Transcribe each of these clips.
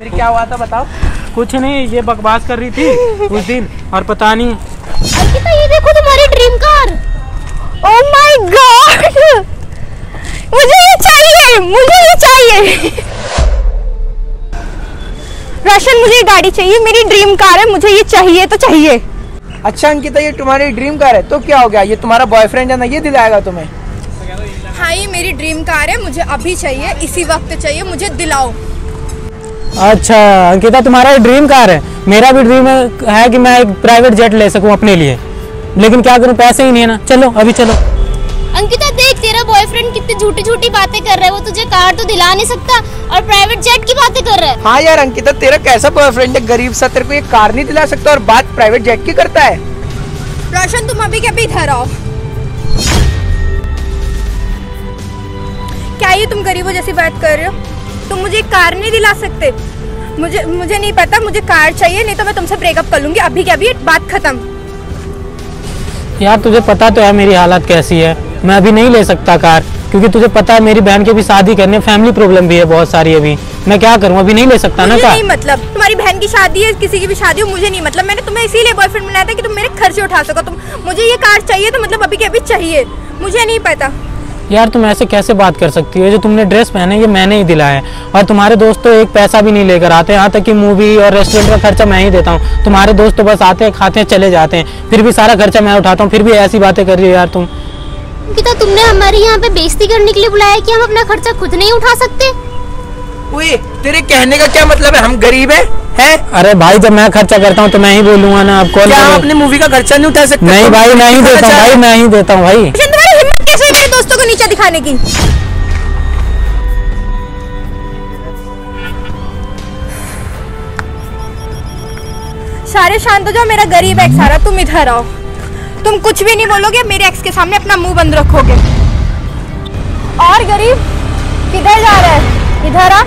फिर क्या हुआ था बताओ? कुछ नहीं ये बकवास कर रही थी उस दिन और पता नहीं। अंकिता ये देखो तुम्हारी dream car oh my god मुझे ये चाहिए मुझे ये चाहिए। रोशन मुझे ये गाड़ी चाहिए मेरी ड्रीम कार है मुझे ये चाहिए तो चाहिए। अच्छा अंकिता ये तुम्हारी ड्रीम कार है तो क्या हो गया? ये तुम्हारा बॉयफ्रेंड है ना ये दिलाएगा तुम्हें? हाँ ये मेरी ड्रीम कार है मुझे अभी चाहिए इसी वक्त चाहिए मुझे दिलाओ। अच्छा अंकिता तुम्हारा ड्रीम कार है। मेरा भी ड्रीम है कि मैं एक प्राइवेट जेट ले सकूँ अपने लिए। लेकिन क्या करूँ पैसे ही नहीं है ना। चलो अभी चलो। अंकिता देख तेरा बॉयफ्रेंड कितनी झूठी झूठी बातें कर रहा है। वो तुझे कार तो दिला नहीं सकता और प्राइवेट जेट की बातें कर रहा है। हाँ यार अंकिता तेरा कैसा बॉयफ्रेंड है? गरीब सा तेरे को ये कार नहीं दिला सकता और बात प्राइवेट जेट की करता है। रोशन तुम अभी के अभी इधर आओ। क्या ये तुम गरीबों जैसी बात कर रहे हो? तुम मुझे कार नहीं दिला सकते। मुझे मुझे नहीं पता मुझे कार चाहिए नहीं तो मैं तुमसे ब्रेकअप कर लूँगी। अभी के अभी बात खत्म। यार तुझे पता तो है मेरी हालत कैसी है। मैं अभी नहीं ले सकता कार क्योंकि तुझे पता है मेरी बहन की भी शादी करनी है फैमिली प्रॉब्लम भी है बहुत सारी अभी। मैं क्या करूँ अभी नहीं ले सकता ना नहीं मतलब। तुम्हारी बहन की शादी है किसी की भी शादी हो मुझे नहीं मतलब। मैंने तुम्हें इसीलिए बॉयफ्रेंड बनाया था कि तुम मेरे खर्चे उठा सको। तुम मुझे ये कार चाहिए तो मतलब अभी के अभी चाहिए। मुझे नहीं पता। यार तुम ऐसे कैसे बात कर सकती हो? जो तुमने ड्रेस पहने ये मैंने ही दिलाया है। और तुम्हारे दोस्त तो एक पैसा भी नहीं लेकर आते यहाँ तक कि मूवी और रेस्टोरेंट का खर्चा मैं ही देता हूँ। तुम्हारे दोस्त तो बस आते हैं खाते हैं चले जाते हैं। फिर भी सारा खर्चा मैं उठाता हूँ फिर भी ऐसी बातें कर रही हो यार तुम। अंकिता तुमने हमारे यहाँ पे बेइज्जती करने के लिए बुलाया कि हम अपना खर्चा खुद नहीं उठा सकते? ओए तेरे कहने का क्या मतलब है? हम गरीब है हैं? अरे भाई जब मैं खर्चा करता हूँ तो मैं ही बोलूँगा ना अब कौन क्या? अपने मूवी का खर्चा नहीं उठा सकते? नहीं भाई मैं ही देता हूँ भाई मैं ही देता हूँ भाई रोशन तुम्हारी हिम्मत कैसे है मेरे दोस्तों को नीचे दिखाने की। सारे शांत हो जाओ, मेरा गरीब एक्स रहा तुम इधर आओ। तुम कुछ भी नहीं बोलोगे, मेरे एक्स के सामने अपना मुँह बंद रखोगे। और गरीब, किधर जा रहा है? इधर आ।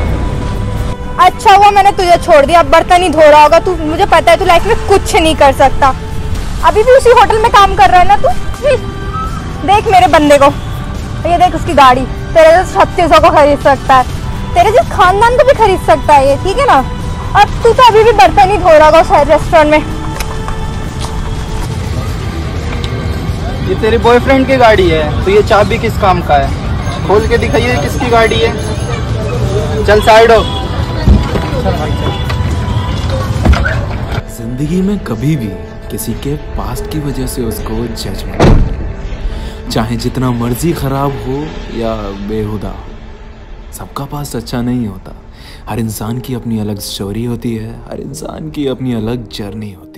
अच्छा हुआ मैंने तुझे छोड़ दिया, अब बर्तन ही धो रहा होगा तू। मुझे पता है तू लाइफ में कुछ नहीं कर सकता। अभी भी उसी होटल में काम कर रहा है ना तू? हम्म। देख मेरे बंदे को। ये देख उसकी गाड़ी। तेरे जैसे छत्तीसों को खरीद सकता है। तेरे जैसे खानदान को भी खरीद सकता है ये ठीक है ना? अब तू तो अभी भी बर्तन ही धो रहा होगा शायद रेस्टोरेंट में। ये तेरे बॉयफ्रेंड की गाड़ी है तो ये चाबी किस काम का है? खोल के दिखाइए किसकी गाड़ी है। चल साइड हो। ज़िंदगी में कभी भी किसी के पास्ट की वजह से उसको जज मत। चाहे जितना मर्ज़ी खराब हो या बेहुदा हो सबका पास अच्छा नहीं होता। हर इंसान की अपनी अलग स्टोरी होती है, हर इंसान की अपनी अलग जर्नी होती है।